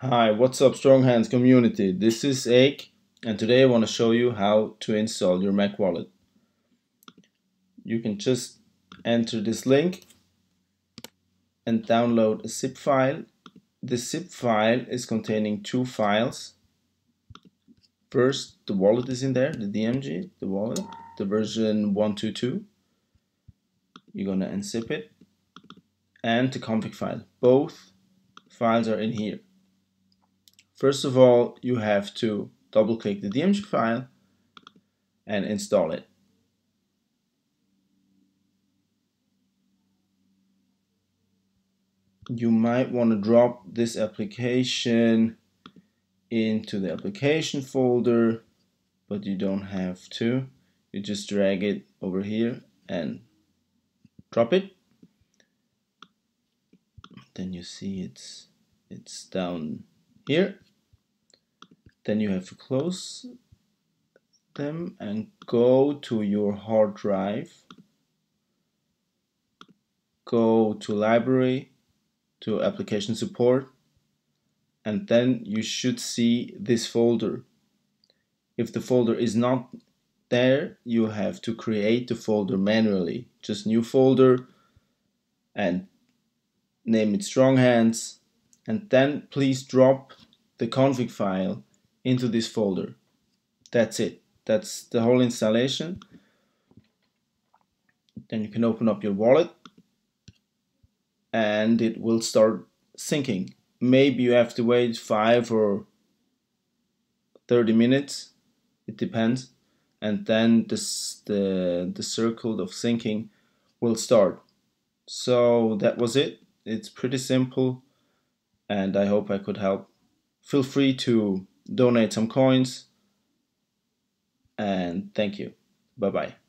Hi, what's up Strong Hands community? This is Ake and today I want to show you how to install your Mac wallet. You can just enter this link and download a zip file. The zip file is containing two files. First, the wallet is in there, the DMG, the wallet, the version 122. You're gonna unzip it and the config file. Both files are in here. First of all, you have to double click the DMG file and install it. You might want to drop this application into the application folder, but you don't have to. You just drag it over here and drop it. Then you see it's it's down here then you have to close them and go to your hard drive. Go to library to application support and then you should see this folder. If the folder is not there you have to create the folder manually. Just new folder and name it strong hands and then please drop the config file into this folder. That's it. That's the whole installation. Then you can open up your wallet and it will start syncing. Maybe you have to wait 5 or 30 minutes. It depends. And then this, the, the circle of syncing will start. So that was it. It's pretty simple and I hope I could help. Feel free to donate some coins and thank you. Bye bye